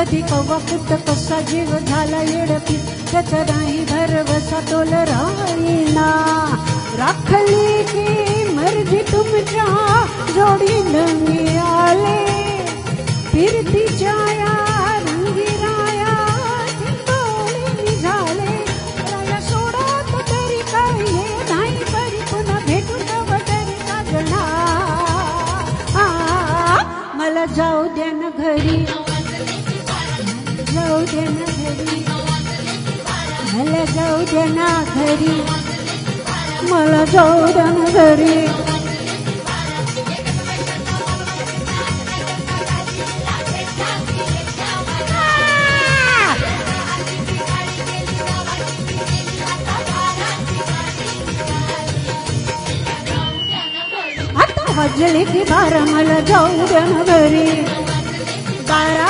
कधी कवा कुठ कसा जीव झाला येडपी त्याचा नाही भरवसा तोल राईना राखली की मर्ज़ी तुमच्या जोडी मी आले फिरती या जाऊ द्या ना घरी मला जाऊ द्या ना घरी मला जाऊ द्या ना घरी आता वाजले की बारा मला जाऊ द्या ना घरी बारा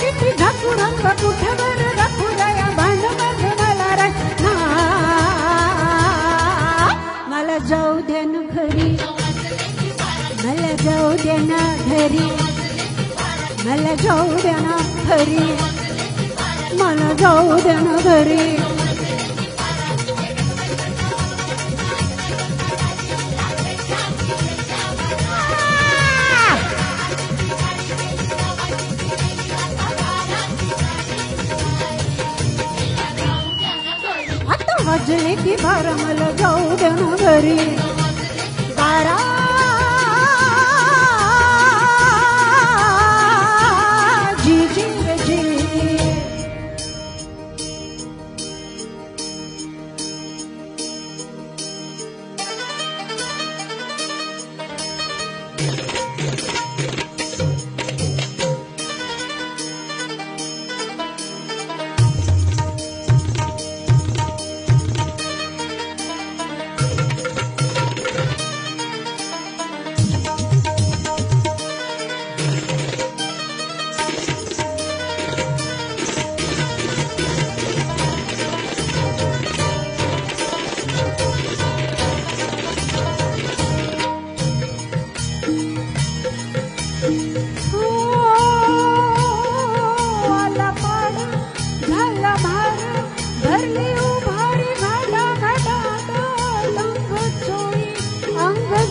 किती झाकू रंग कुठवर राखू दया भांड मला रे मला जाऊ दे न घरी. मला जाऊ दे ना घरी. मला जाऊ द्या ना घरी. मला जाऊ द्या ना घरी। आता वाजले की बारा मला जाऊ द्या घरी। बारा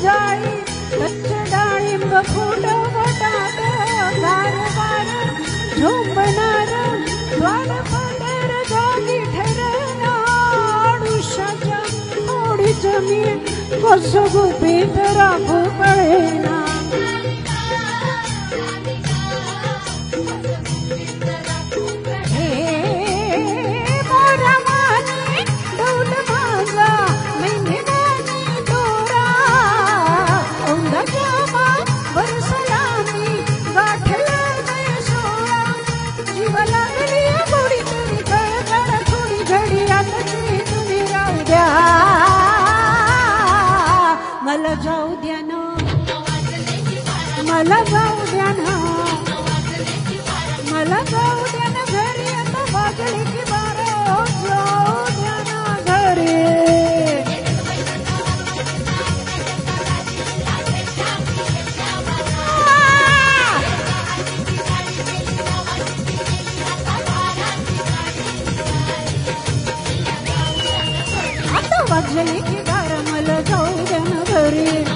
अंग जाळी कच्च डाळिंब फुट गटात गार वार झोंबणार द्वार पदर जागी ठरणार आयुष्याच्या ओढीच मी कस गुपित राखू कळेना हरे